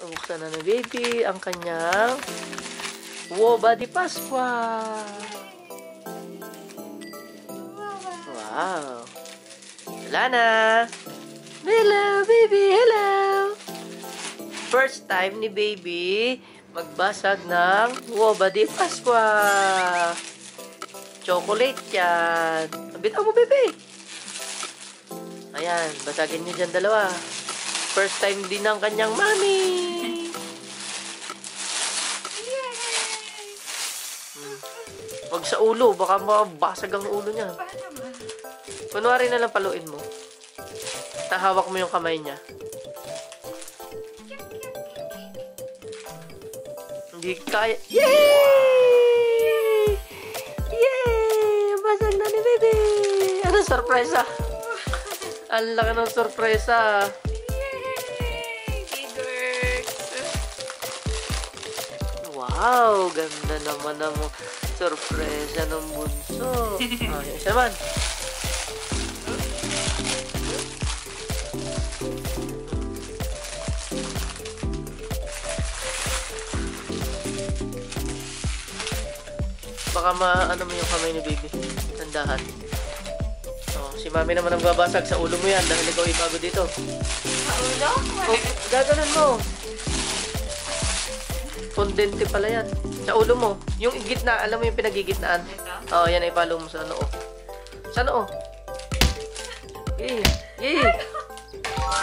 Buksan na ng baby ang kanyang Woba di Pasqua. Wow. Wala na. Hello, baby. Hello. First time ni baby magbasag ng Woba di Pasqua. Chocolate yan. Bitaw mo, baby. Ayan, basagin niyo dyan dalawa. First time din ng kanyang mami. Huwag sa ulo, baka mabasag ang ulo niya. Kunwari na lang paluin mo. Tahawak mo yung kamay niya. Hindi kaya. Yay! Yay! Basag na ni baby! Ano sorpresa? Ang laki ng sorpresa. Wow! Ganda naman ng sorpresa ng bunso. Oh, yung isa naman. Baka ma-ano mo yung kamay ni baby. Tandahan. Oh, si mami naman ang babasag sa ulo mo yan dahil ikaw ay bago dito. Sa ulo? Oh, gaganon mo. Fondente pala yan. Sa ulo mo. Yung gitna, alam mo yung pinagigitnaan? Oo, oh, yan ay palo mo sa noo. Sa noo. Yay! Yay!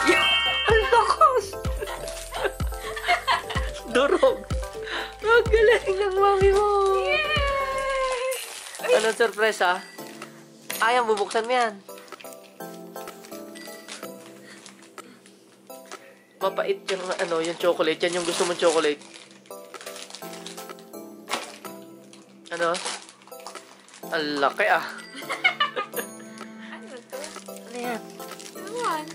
Yeah! Ang lakas! Durog! Ang galing ng mami mo! Anong sorpresa? Ayaw, bubuksan mo yan. Mapait yung ano, yung chocolate. Yan yung gusto mong chocolate. Ano? Ang laki ah. ano to? Ano yan? Ano yan?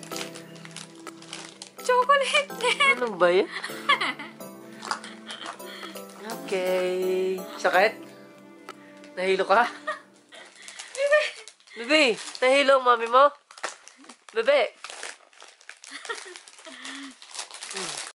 Chocolate net! Ano ba yan? okay. Sakit? Nahilo ka? Bebe! Bebe! Nahilo mami mo? Bebe! mm.